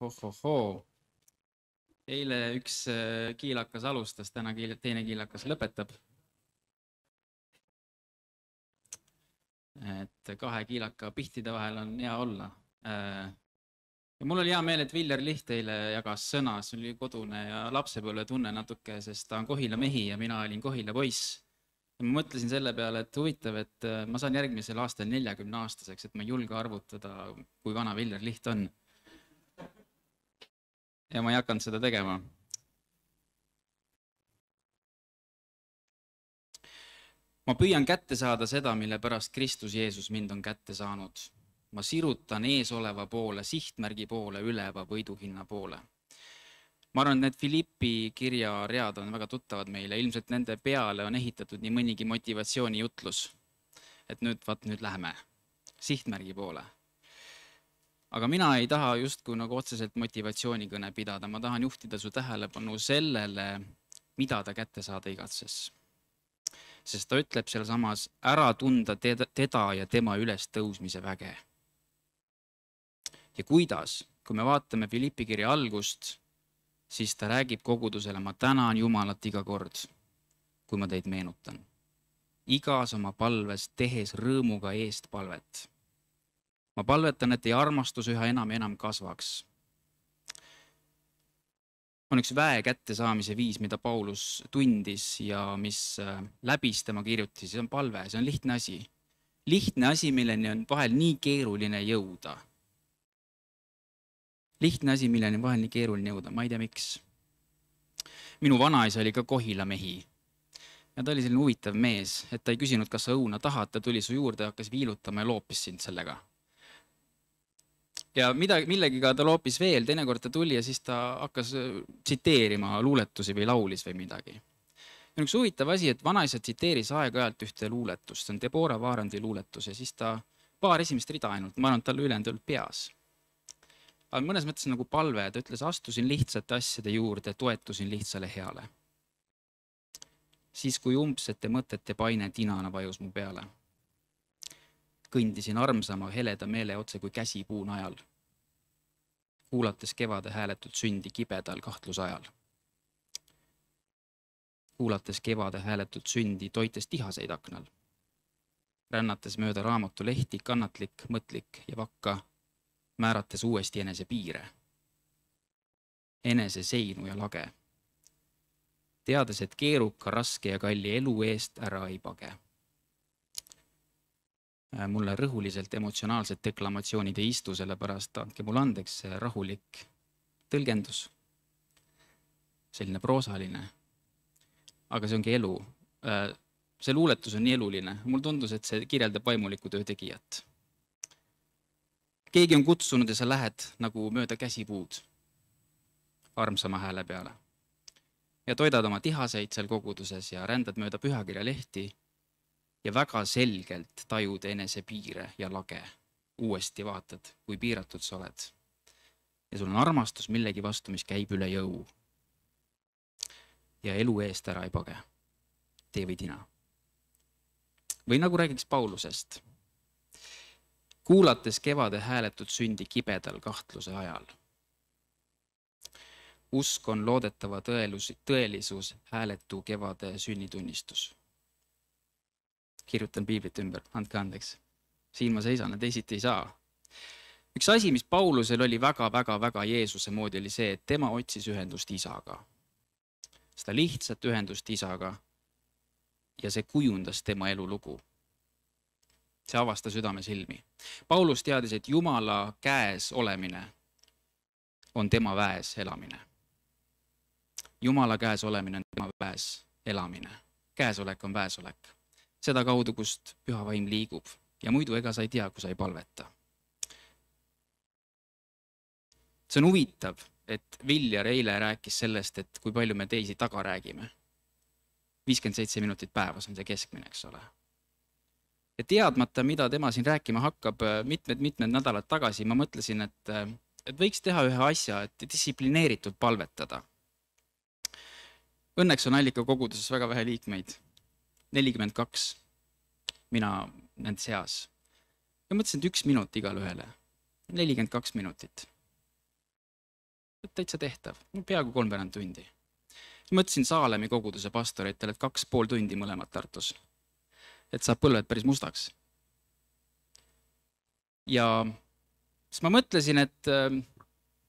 ohohoo. eile üks äh, kiilakas alustas, täna kiil, teine kiilakas lõpetab. et kahe kiilaka pihtide vahel on hea olla. Äh, ja mul oli hea meel, et Viljar Liht eile jagas sõna, see oli kodune ja lapsepõlvetunne natuke, sest ta on Kohila mehi ja mina olin Kohila poiss. ja ma mõtlesin selle peale, et huvitav, et äh, ma saan järgmisel aastal neljakümne aastaseks, et ma ei julge arvutada, kui vana Viljar Liht on ja ma ei hakanud seda tegema. ma püüan kätte saada seda, mille pärast Kristus Jeesus mind on kätte saanud. ma sirutan eesoleva poole, sihtmärgi poole, üleva võiduhinna poole. ma arvan, et need Philippi kirja read on väga tuttavad meile, ilmselt nende peale on ehitatud nii mõnigi motivatsioonijutlus. et nüüd, vaat nüüd läheme sihtmärgi poole aga mina ei taha justkui nagu otseselt motivatsioonikõne pidada, ma tahan juhtida su tähelepanu sellele, mida ta kätte saada igatses. sest ta ütleb sealsamas ära tunda teda, teda ja tema ülestõusmise väge. ja kuidas, kui me vaatame Philippi kirja algust, siis ta räägib kogudusele, ma tänan Jumalat iga kord, kui ma teid meenutan. igas oma palves tehes rõõmuga eestpalvet ma palvetan, et teie armastus üha enam ja enam kasvaks. on üks väe kättesaamise viis, mida Paulus tundis ja mis äh, läbis tema kirjutisi, see on palve, see on lihtne asi. lihtne asi, milleni on vahel nii keeruline jõuda. lihtne asi, milleni on vahel nii keeruline jõuda, ma ei tea, miks. minu vanaisa oli ka Kohila mehi ja ta oli selline huvitav mees, et ta ei küsinud, kas sa õuna tahad, ta tuli su juurde, hakkas viilutama ja loopis sind sellega ja midagi, millegiga ta loopis veel, teinekord ta tuli ja siis ta hakkas äh, tsiteerima luuletusi või laulis või midagi. ja üks huvitav asi, et vanaisa tsiteeris aeg-ajalt ühte luuletust, see on Deborah Vaarandi luuletus ja siis ta paar esimest rida ainult, ma arvan, et tal ülejäänud ei olnud peas. aga mõnes mõttes nagu palve, ta ütles, astusin lihtsate asjade juurde, toetusin lihtsale heale. siis, kui umbsete mõtete paine tinana vajus mu peale kõndisin armsama heleda meele otse kui käsi puu najal, kuulates kevade hääletut sündi kibedal kahtluse ajal. kuulates kevade hääletut sündi, toites tihaseid aknal, rännates mööda raamatu lehti, kannatlik, mõtlik ja vakka, määrates uuesti enese piire, enese seinu ja lage, teades, et keeruka, raske ja kalli elu eest ära ei page mulle rõhuliselt emotsionaalsed deklamatsioonid ei istu, sellepärast andke mulle andeks see rahulik tõlgendus. selline proosaline. aga see ongi elu. Äh, see luuletus on nii eluline, mulle tundus, et see kirjeldab vaimuliku töö tegijat. keegi on kutsunud ja sa lähed nagu mööda käsipuud armsama hääle peale ja toidad oma tihaseid seal koguduses ja rändad mööda pühakirja lehti ja väga selgelt tajud enese piire ja lage. uuesti vaatad, kui piiratud sa oled. ja sul on armastus millegi vastu, mis käib üle jõu. ja elu eest ära ei page. tee või tina. või nagu räägiks Paulusest. kuulates kevade hääletut sündi kibedal kahtluse ajal usk on loodetava tõelus, tõelisus, hääletu kevade sünnitunnistus kirjutan piiblit ümber, andke andeks. siin ma seisan ja teisiti ei saa. üks asi, mis Paulusel oli väga-väga-väga Jeesuse moodi, oli see, et tema otsis ühendust isaga. seda lihtsat ühendust isaga. ja see kujundas tema elulugu. see avas ta südame silmi. Paulus teadis, et Jumala käes olemine on tema väes elamine. Jumala käes olemine on tema väes elamine. käesolek on väesolek sedakaudu, kust püha vaim liigub ja muidu ega sa ei tea, kui sa ei palveta. see on huvitav, et Viljar eile rääkis sellest, et kui palju me teisi taga räägime. viiskümmend seitse minutit päevas on see keskmine, eks ole. ja teadmata, mida tema siin rääkima hakkab, mitmed-mitmed nädalad tagasi ma mõtlesin, et, et võiks teha ühe asja, et distsiplineeritult palvetada. Õnneks on allika koguduses väga vähe liikmeid nelikümmend kaks, mina nende seas. ja mõtlesin, et üks minut igale ühele, nelikümmend kaks minutit. täitsa tehtav, peaaegu kolmveerand tundi. mõtlesin Saalemi koguduse pastoritele, et kaks pool tundi mõlemad Tartus. et saab põlved päris mustaks. ja siis ma mõtlesin, et,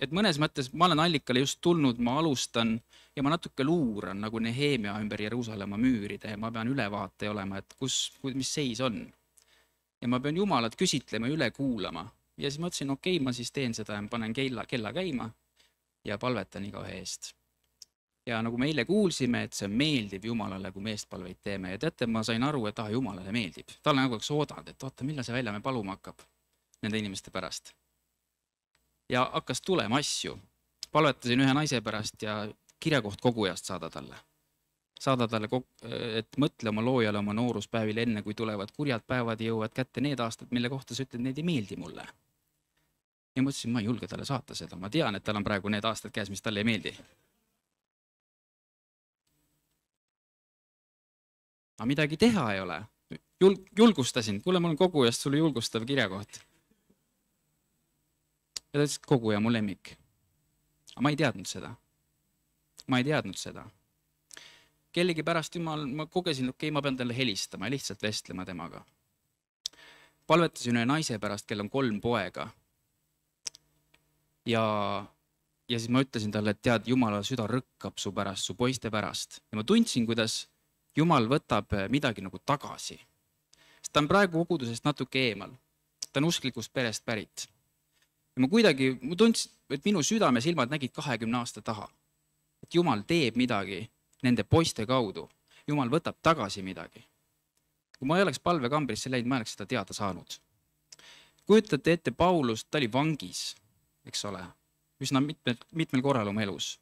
et mõnes mõttes ma olen allikale just tulnud, ma alustan ja ma natuke luuran nagu Nehemia ümber Jeruusalemma müüride ja ma pean ülevaate olema, et kus, mis seis on. ja ma pean Jumalat küsitlema üle kuulama ja siis mõtlesin, okei okay,, ma siis teen seda ja panen kella, kella käima ja palvetan igaühe eest. ja nagu me eile kuulsime, et see meeldib Jumalale, kui me eestpalveid teeme ja teate, ma sain aru, et ah, Jumalale meeldib. ta on nagu oleks oodanud, et oota, millal see välja me paluma hakkab nende inimeste pärast. Ja hakkas tulema asju. palvetasin ühe naise pärast ja kirjakoht kogujast saada talle saada talle, et mõtle oma loojale oma nooruspäevil, enne kui tulevad kurjad päevad ja jõuavad kätte need aastad, mille kohta sa ütled, need ei meeldi mulle ja mõtlesin, ma ei julge talle saata seda, ma tean, et tal on praegu need aastad käes, mis talle ei meeldi. aga midagi teha ei ole. Jul-, julgustasin, kuule, mul on kogujast sulle julgustav kirjakoht. Ja ta ütles, et koguja mu lemmik. aga ma ei teadnud seda. ma ei teadnud seda. kellegipärast jumal, ma kogesin, okei okay,, ma pean talle helistama ja lihtsalt vestlema temaga. palvetasin ühe naise pärast, kel on kolm poega ja, ja siis ma ütlesin talle, et tead, jumala süda rõkkab su pärast, su poiste pärast ja ma tundsin, kuidas jumal võtab midagi nagu tagasi. sest ta on praegu kogudusest natuke eemal, ta on usklikust perest pärit. Ja ma kuidagi, ma tundsin, et minu südame silmad nägid kahekümne aasta taha. et jumal teeb midagi nende poiste kaudu, jumal võtab tagasi midagi. kui ma ei oleks palvekambrisse läinud, ma ei oleks seda teada saanud. kujutate ette, Paulus, ta oli vangis eks ole, üsna mitmel, mitmel korral oma elus.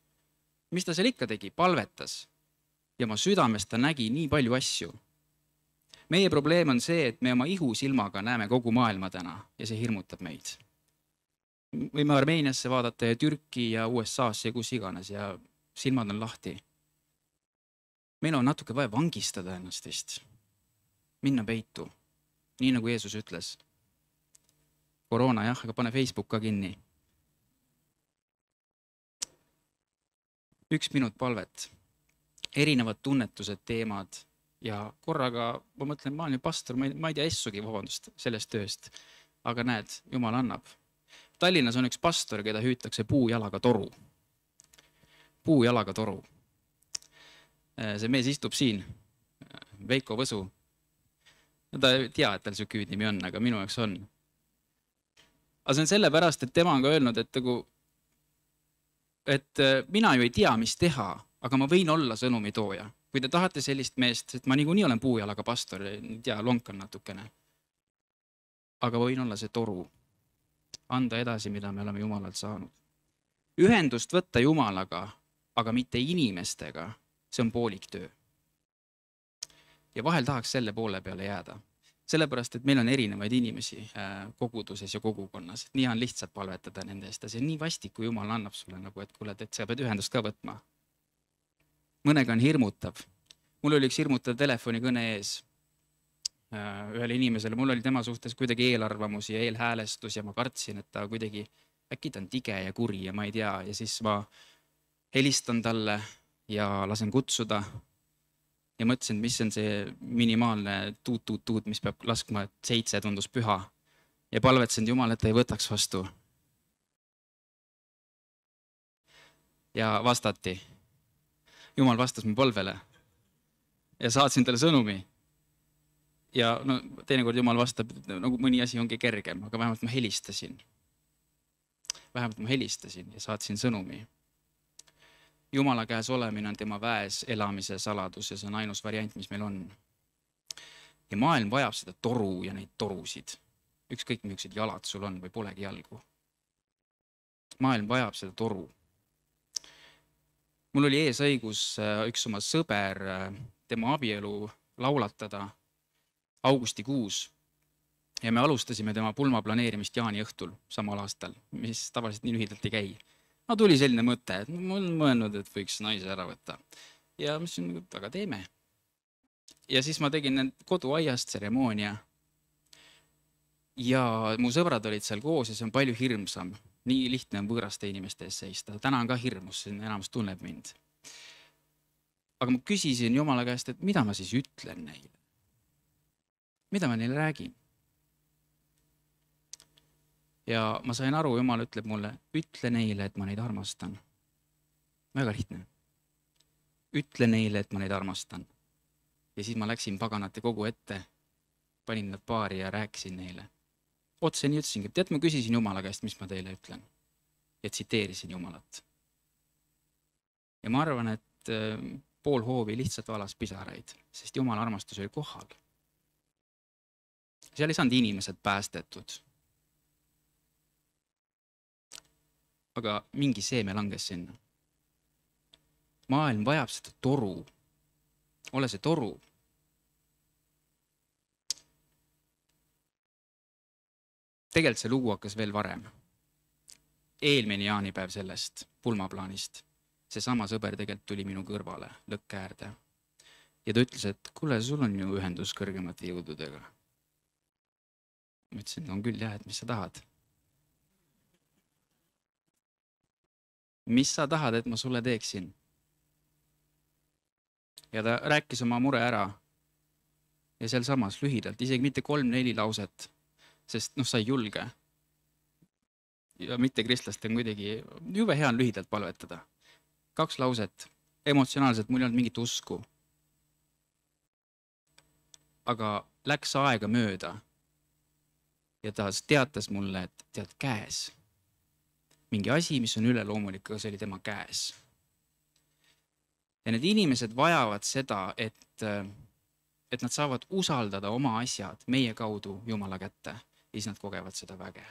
mis ta seal ikka tegi, palvetas ja oma südames ta nägi nii palju asju. meie probleem on see, et me oma ihusilmaga näeme kogu maailma täna ja see hirmutab meid. Võime Armeeniasse vaadata ja Türki ja USA-sse ja kus iganes ja silmad on lahti. meil on natuke vaja vangistada ennast vist, minna peitu, nii nagu Jeesus ütles. koroona jah, aga pane Facebook ka kinni üks minut palvet, erinevad tunnetused, teemad ja korraga ma mõtlen, ma olen ju pastor, ma ei, ma ei tea essugi, vabandust, sellest tööst. aga näed, jumal annab. Tallinnas on üks pastor, keda hüütakse puujalaga toru. puujalaga toru. see mees istub siin, Veiko Võsu. ta ei tea, et tal sihuke hüüdnimi on, aga minu jaoks on. aga see on sellepärast, et tema on ka öelnud, et nagu et äh, mina ju ei tea, mis teha, aga ma võin olla sõnumitooja. kui te tahate sellist meest, et ma niikuinii olen puujalaga pastor, ei tea, lonkan natukene. aga võin olla see toru, anda edasi, mida me oleme Jumalalt saanud. ühendust võtta Jumalaga, aga mitte inimestega, see on poolik töö. ja vahel tahaks selle poole peale jääda sellepärast, et meil on erinevaid inimesi äh, koguduses ja kogukonnas, nii on lihtsalt palvetada nende eest ja see on nii vastik, kui Jumal annab sulle nagu, et kuule, et sa pead ühendust ka võtma. mõnega on hirmutav. mul oli üks hirmutav telefonikõne ees ühele inimesele, mul oli tema suhtes kuidagi eelarvamusi ja eelhäälestus ja ma kartsin, et ta kuidagi, äkki ta on tige ja kuri ja ma ei tea ja siis ma helistan talle ja lasen kutsuda ja mõtlesin, et mis on see minimaalne tuut-tuut-tuut, mis peab laskma, et seitse tundus püha. ja palvetasin Jumal, et ta ei võtaks vastu. ja vastati. Jumal vastas mu palvele. ja saatsin talle sõnumi. Ja no teinekord Jumal vastab, nagu mõni asi ongi kergem, aga vähemalt ma helistasin. vähemalt ma helistasin ja saatsin sõnumi Jumala käes olemine on tema väes elamise saladus ja see on ainus variant, mis meil on. ja maailm vajab seda toru ja neid torusid. ükskõik, millised jalad sul on või polegi jalgu. maailm vajab seda toru. mul oli eesõigus äh, üks oma sõber, äh, tema abielu laulatada augustikuus ja me alustasime tema pulma planeerimist jaaniõhtul samal aastal, mis tavaliselt nii lühidalt ei käi no tuli selline mõte, et ma olen mõelnud, et võiks naise ära võtta. ja ma ütlesin, et aga teeme. ja siis ma tegin koduaias tseremoonia. ja mu sõbrad olid seal koos ja see on palju hirmsam. nii lihtne on võõraste inimeste ees seista, täna on ka hirmus, enamus tunneb mind. aga ma küsisin Jumala käest, et mida ma siis ütlen neile? Mida ma neile räägin? ja ma sain aru, Jumal ütleb mulle, ütle neile, et ma neid armastan. väga lihtne. ütle neile, et ma neid armastan. ja siis ma läksin paganate kogu ette, panin nad paari ja rääkisin neile. otse nii ütlesingi, tead, ma küsisin Jumala käest, mis ma teile ütlen. ja tsiteerisin Jumalat. ja ma arvan, et äh, pool hoovi lihtsalt valas pisaraid, sest Jumala armastus oli kohal. Seal ei saanud inimesed päästetud aga mingi seeme langes sinna. maailm vajab seda toru. ole see toru. tegelikult see lugu hakkas veel varem. eelmine jaanipäev sellest pulmaplaanist, seesama sõber tegelikult tuli minu kõrvale lõkke äärde ja ta ütles, et kuule, sul on ju ühendus kõrgemate jõududega. Ma ütlesin, on küll jah, et mis sa tahad mis sa tahad, et ma sulle teeksin? ja ta rääkis oma mure ära. ja sealsamas lühidalt, isegi mitte kolm-neli lauset, sest noh, sa ei julge. ja mittekristlastel on kuidagi, jube hea on lühidalt palvetada. kaks lauset, emotsionaalselt mul ei olnud mingit usku. aga läks aega mööda. Ja ta teatas mulle, et tead käes mingi asi, mis on üleloomulik, aga see oli tema käes. ja need inimesed vajavad seda, et, et nad saavad usaldada oma asjad meie kaudu Jumala kätte ja siis nad kogevad seda väge.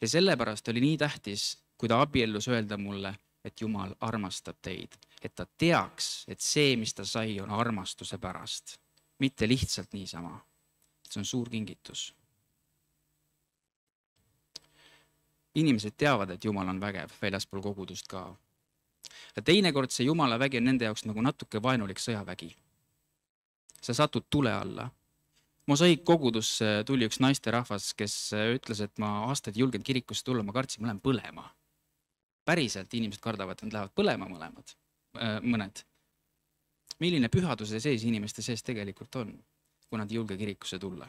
ja sellepärast oli nii tähtis, kui ta abiellus, öelda mulle, et Jumal armastab teid, et ta teaks, et see, mis ta sai, on armastuse pärast, mitte lihtsalt niisama. see on suur kingitus inimesed teavad, et Jumal on vägev väljaspool kogudust ka. ja teinekord see Jumala vägi on nende jaoks nagu natuke vaenulik sõjavägi. sa satud tule alla. mosaik kogudusse tuli üks naisterahvas, kes ütles, et ma aastaid ei julgenud kirikusse tulla, ma kartsin, ma lähen põlema. päriselt inimesed kardavad, et nad lähevad põlema mõlemad, äh, mõned. milline pühaduse sees inimeste sees tegelikult on, kui nad ei julge kirikusse tulla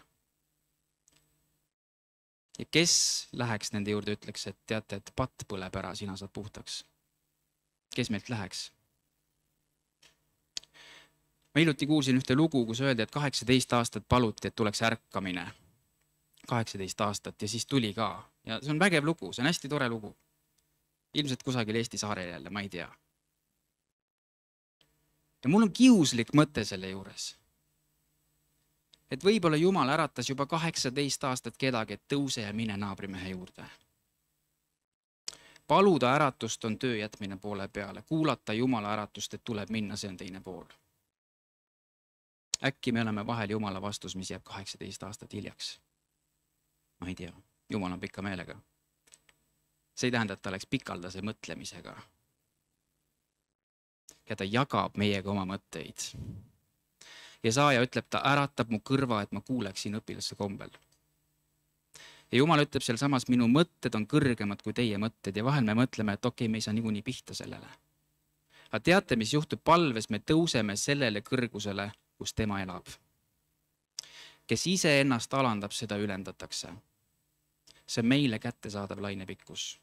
ja kes läheks nende juurde, ütleks, et teate, et patt põleb ära, sina saad puhtaks. kes meilt läheks? ma hiljuti kuulsin ühte lugu, kus öeldi, et kaheksateist aastat paluti, et tuleks ärkamine. kaheksateist aastat ja siis tuli ka ja see on vägev lugu, see on hästi tore lugu. ilmselt kusagil Eesti saarel jälle, ma ei tea. ja mul on kiuslik mõte selle juures et võib-olla Jumal äratas juba kaheksateist aastat kedagi, et tõuse ja mine naabrimehe juurde. paluda äratust on töö jätmine poole peale, kuulata Jumala äratust, et tuleb minna, see on teine pool. äkki me oleme vahel Jumala vastus, mis jääb kaheksateist aastat hiljaks. ma ei tea, Jumal on pika meelega. see ei tähenda, et ta oleks pikaldase mõtlemisega. ja ta jagab meiega oma mõtteid Jesaja ütleb, ta äratab mu kõrva, et ma kuuleksin õpilase kombel. ja Jumal ütleb sealsamas, minu mõtted on kõrgemad kui teie mõtted ja vahel me mõtleme, et okei okay,, me ei saa niikuinii pihta sellele. aga teate, mis juhtub palves, me tõuseme sellele kõrgusele, kus tema elab. kes iseennast alandab, seda ülendatakse. see on meile kättesaadav lainepikkus.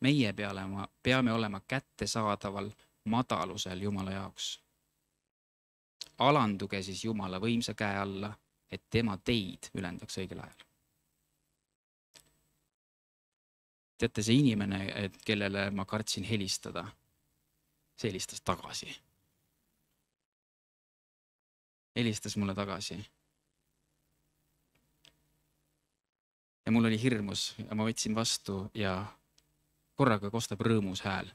meie peale, peame olema kättesaadaval madalusel Jumala jaoks alanduge siis Jumala võimsa käe alla, et tema teid ülendaks õigel ajal. teate, see inimene, kellele ma kartsin helistada, see helistas tagasi. helistas mulle tagasi. ja mul oli hirmus ja ma võtsin vastu ja korraga kostab rõõmus hääl.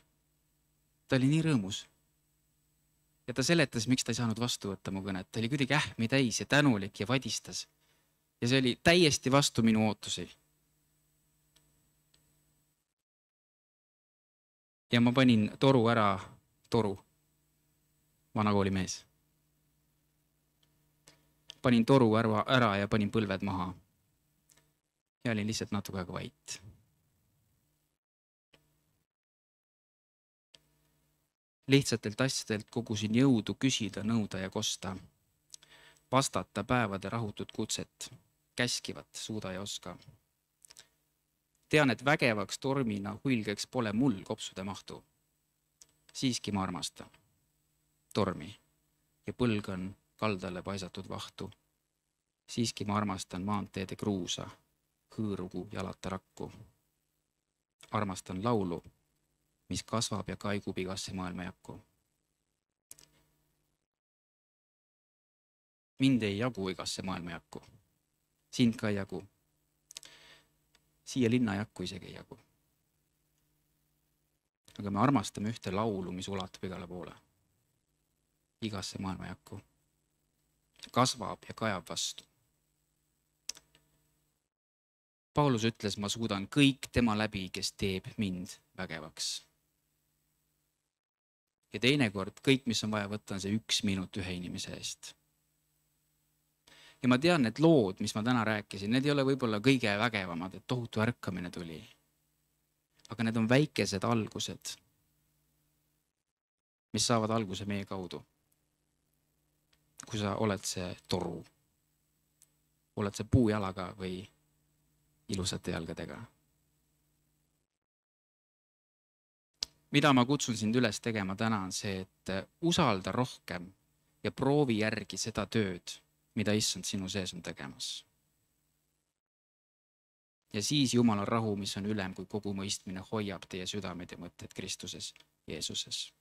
ta oli nii rõõmus ja ta seletas, miks ta ei saanud vastu võtta mu kõnet, ta oli kuidagi ähmi täis ja tänulik ja vadistas. ja see oli täiesti vastu minu ootusi. ja ma panin toru ära, toru, vanakooli mees. panin toru ära, ära ja panin põlved maha ja olin lihtsalt natuke aega vait. Lihtsatelt asjadelt kogusin jõudu küsida, nõuda ja kosta. vastata päevade rahutut kutset, käskivat suuda ja oska. tean, et vägevaks tormina hulgeks pole mul kopsude mahtu. siiski ma armastan tormi ja põlgan kaldale paisatud vahtu. siiski ma armastan maanteede kruusa, hõõrugu jalata rakku. armastan laulu mis kasvab ja kaigub igasse maailmajakku. mind ei jagu igasse maailmajakku, sind ka ei jagu. siia linnajakku isegi ei jagu. aga me armastame ühte laulu, mis ulatub igale poole, igasse maailmajakku, kasvab ja kajab vastu. Paulus ütles, ma suudan kõik tema läbi, kes teeb mind vägevaks ja teinekord kõik, mis on vaja võtta, on see üks minut ühe inimese eest. ja ma tean, need lood, mis ma täna rääkisin, need ei ole võib-olla kõige vägevamad, et tohutu ärkamine tuli. aga need on väikesed algused, mis saavad alguse meie kaudu. kui sa oled see toru, oled see puujalaga või ilusate jalgadega mida ma kutsun sind üles tegema täna, on see, et äh, usalda rohkem ja proovi järgi seda tööd, mida issand sinu sees on tegemas. ja siis Jumala rahu, mis on ülem kui kogu mõistmine, hoiab teie südamed ja mõtted Kristuses, Jeesuses.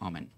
amen